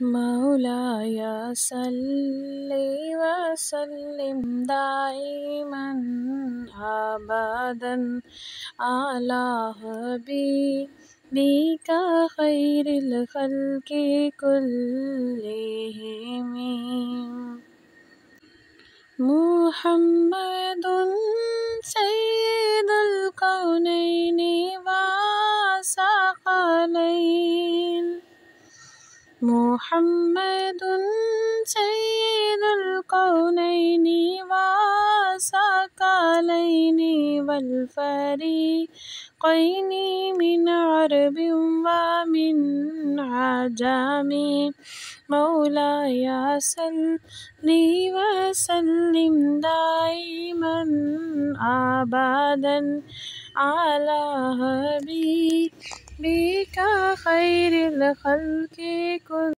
مولاي صل وسلم دائما أبدا على حبيبك خير الخلق كلهم. محمد سيد الكونين وثقلين محمد سيد الكونين وثقلين والفريقين من عرب ومن عجم. مولاي صل وسلم دائما أبدا على حبيبك خير الخلق كلهم.